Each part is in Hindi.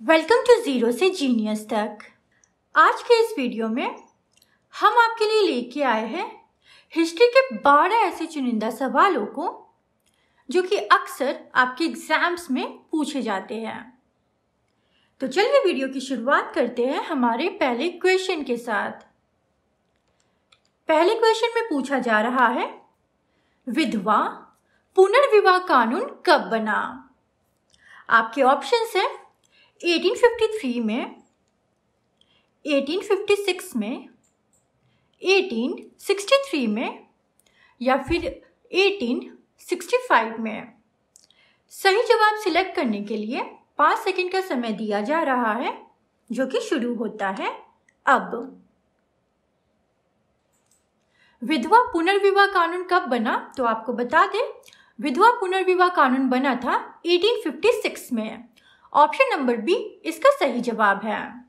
वेलकम टू ज़ीरो से जीनियस तक। आज के इस वीडियो में हम आपके लिए लेके आए हैं हिस्ट्री के बारह ऐसे चुनिंदा सवालों को, जो कि अक्सर आपके एग्ज़ाम्स में पूछे जाते हैं। तो चलिए वीडियो की शुरुआत करते हैं हमारे पहले क्वेश्चन के साथ। पहले क्वेश्चन में पूछा जा रहा है, विधवा पुनर्विवाह कानून कब बना? आपके ऑप्शंस हैं 1853 में 1856 में 1863 में, या फिर 1865 में। सही जवाब सिलेक्ट करने के लिए पाँच सेकंड का समय दिया जा रहा है, जो कि शुरू होता है अब। विधवा पुनर्विवाह कानून कब बना तो आपको बता दें। विधवा पुनर्विवाह कानून बना था 1856 में। ऑप्शन नंबर बी इसका सही जवाब है।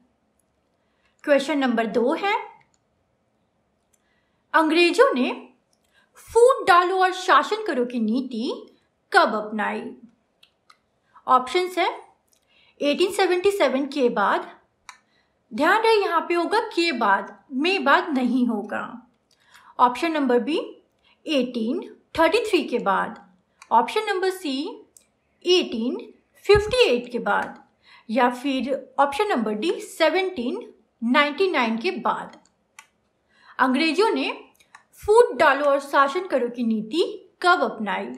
क्वेश्चन नंबर दो है। अंग्रेज़ों ने फूट डालो और शासन करो की नीति कब अपनाई? ऑप्शंस है। 1877 के बाद। ध्यान रहे यहाँ पे होगा के बाद, में बाद नहीं होगा। ऑप्शन नंबर बी 1833 के बाद। ऑप्शन नंबर सी 18 58 के बाद, या फिर ऑप्शन नंबर डी 1799 के बाद। अंग्रेज़ों ने फूट डालो और शासन करो की नीति कब अपनाई?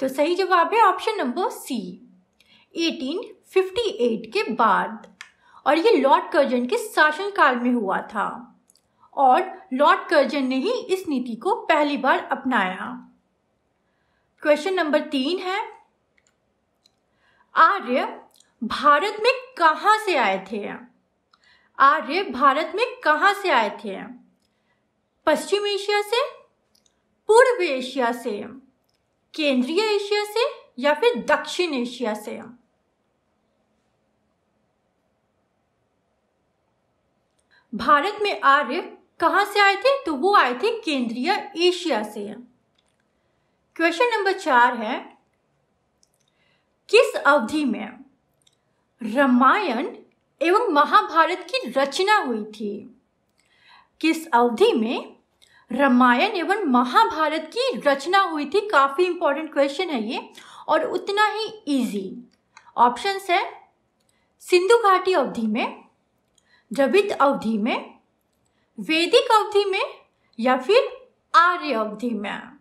तो सही जवाब है ऑप्शन नंबर सी 1858 के बाद। और ये लॉर्ड कर्जन के शासनकाल में हुआ था। और लॉर्ड कर्जन ने ही इस नीति को पहली बार अपनाया। क्वेश्चन नंबर तीन है आर्य भारत में कहाँ से आए थे? आर्य भारत में कहाँ से आए थे? पश्चिम एशिया से? पूर्व एशिया से? केंद्रीय एशिया से? या फिर दक्षिण एशिया से? भारत में आर्य कहाँ से आए थे? तो वो आए थे केंद्रीय एशिया से। क्वेश्चन नंबर चार है किस अवधि में? रामायण एवं महाभारत की रचना हुई थी। किस अवधि में? रामायण एवं महाभारत की रचना हुई थी। काफ़ी इंपॉर्टेंट क्वेश्चन है ये, और उतना ही इजी ऑप्शन है, सिंधु घाटी अवधि में द्रवित अवधि में, वैदिक अवधि में, या फिर आर्य अवधि में।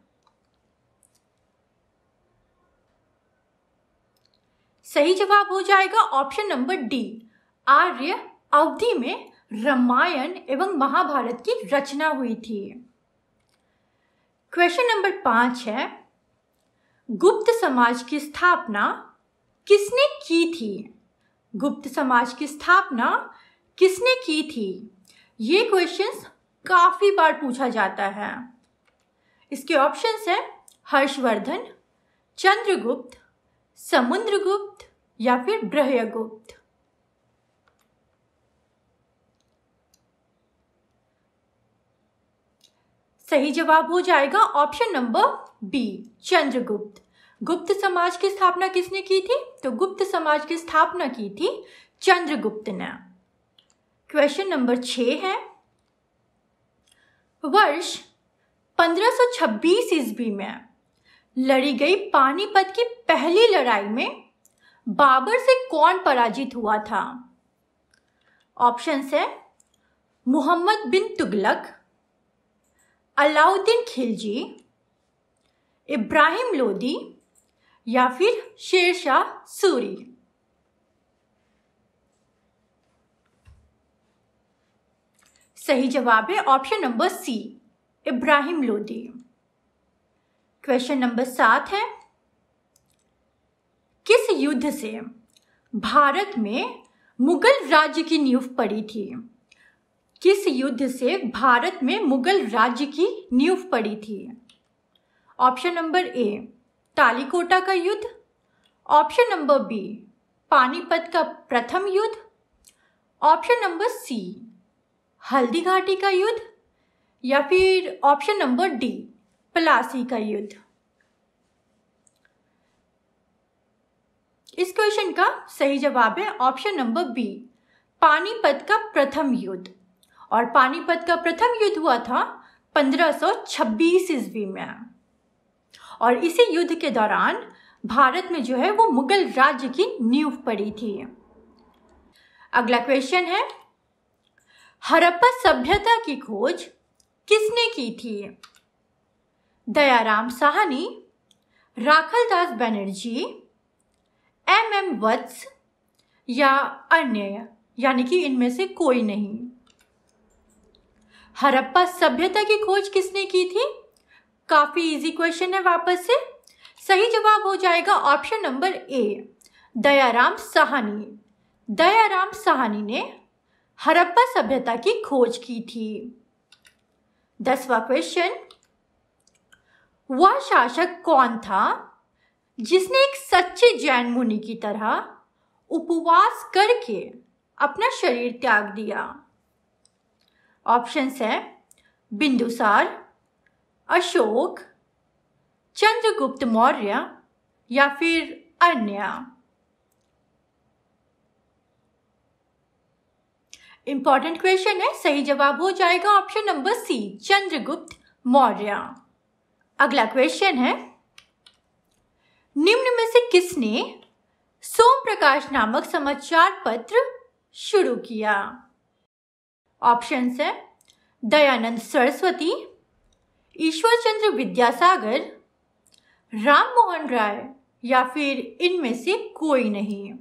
सही जवाब हो जाएगा ऑप्शन नंबर डी। आर्य अवधि में रामायण एवं महाभारत की रचना हुई थी। क्वेश्चन नंबर पाँच है, गुप्त समाज की स्थापना किसने की थी? गुप्त समाज की स्थापना किसने की थी? ये क्वेश्चंस काफ़ी बार पूछा जाता है। इसके ऑप्शंस है हर्षवर्धन, चंद्रगुप्त समुद्रगुप्त या फिर ब्रह्यगुप्त? सही जवाब हो जाएगा ऑप्शन नंबर बी, चंद्रगुप्त। गुप्त समाज की स्थापना किसने की थी? तो गुप्त समाज की स्थापना की थी चंद्रगुप्त ने। क्वेश्चन नंबर छ है। वर्ष 1526 ईस्वी में लड़ी गई पानीपत की पहली लड़ाई में बाबर से कौन पराजित हुआ था? ऑप्शन है, मोहम्मद बिन तुगलक, अलाउद्दीन खिलजी, इब्राहिम लोदी या फिर शेरशाह सूरी। सही जवाब है option number C, Ibrahim Lodi. Question number सात है। किस युद्ध से भारत में मुगल राज्य की नींव पड़ी थी? किस युद्ध से भारत में मुगल राज्य की नींव पड़ी थी? ऑप्शन नंबर ए, तालीकोटा का युद्ध। ऑप्शन नंबर बी, पानीपत का प्रथम युद्ध। ऑप्शन नंबर सी, हल्दी घाटी का युद्ध। या फिर ऑप्शन नंबर डी प्लासी का युद्ध। इस क्वेश्चन का सही जवाब है ऑप्शन नंबर बी, पानीपत का प्रथम युद्ध। और पानीपत का प्रथम युद्ध हुआ था 1526 ईस्वी में। और इसी युद्ध के दौरान भारत में जो है वो मुगल राज्य की नींव पड़ी थी। अगला क्वेश्चन है, हरप्पा सभ्यता की खोज किसने की थी? दयाराम साहनी राखलदास बनर्जी, एम एम वत्स या अन्य, यानी कि इनमें से कोई नहीं। हरप्पा सभ्यता की खोज किसने की थी? काफ़ी इजी क्वेश्चन है वापस से। सही जवाब हो जाएगा option number A Dayaram Sahni. Dayaram Sahni ने हरप्पा सभ्यता की खोज की थी। दसवा क्वेश्चन वह शासक कौन था? जिसने एक सच्चे जैन मुनि की तरह उपवास करके अपना शरीर त्याग दिया। ऑप्शंस है, बिंदुसार, अशोक, चंद्रगुप्त मौर्य या फिर अन्य। इंपॉर्टेंट क्वेश्चन है, सही जवाब हो जाएगा option number C Chandragupta Maurya. अगला क्वेश्चन है। निम्न में से किसने सोम प्रकाश नामक समाचार पत्र शुरू किया? ऑप्शन है, दयानंद सरस्वती ईश्वर चंद्र विद्यासागर, राम मोहन राय, या फिर इनमें से कोई नहीं।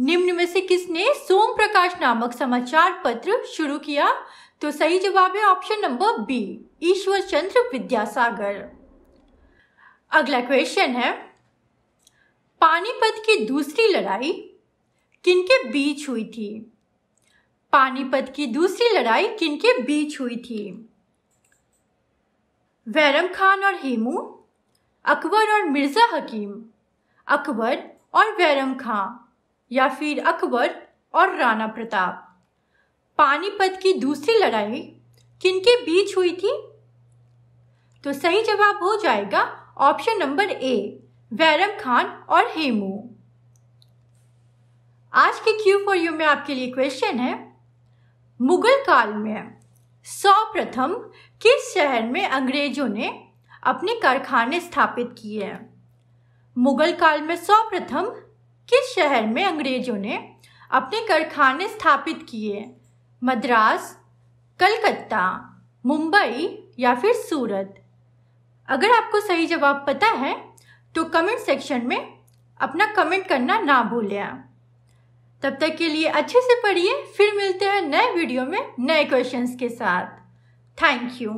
निम्न में से किसने सोम प्रकाश नामक समाचार पत्र शुरू किया? तो सही जवाब है option number B, Ishwar Chandra Vidyasagar. अगला क्वेश्चन है, पानीपत की दूसरी लड़ाई किनके बीच हुई थी? पानीपत की दूसरी लड़ाई किनके बीच हुई थी? वैरम खान और हेमू, अकबर और मिर्ज़ा हकीम, अकबर और वैरम खान या फिर अकबर और राणा प्रताप? पानीपत की दूसरी लड़ाई किनके बीच हुई थी? तो सही जवाब हो जाएगा option number A, Bairam Khan और हेमू। आज के क्यू फॉर यू में आपके लिए क्वेश्चन है, मुगल काल में सौ प्रथम किस शहर में अंग्रेज़ों ने अपने कारखाने स्थापित किए? हैं मुगल काल में सौ प्रथम किस शहर में अंग्रेज़ों ने अपने कारखाने स्थापित किए? मद्रास, कलकत्ता, मुंबई या फिर सूरत। अगर आपको सही जवाब पता है तो कमेंट सेक्शन में अपना कमेंट करना ना भूलें तब तक के लिए अच्छे से पढ़िए, फिर मिलते हैं नए वीडियो में नए क्वेश्चंस के साथ। Thank you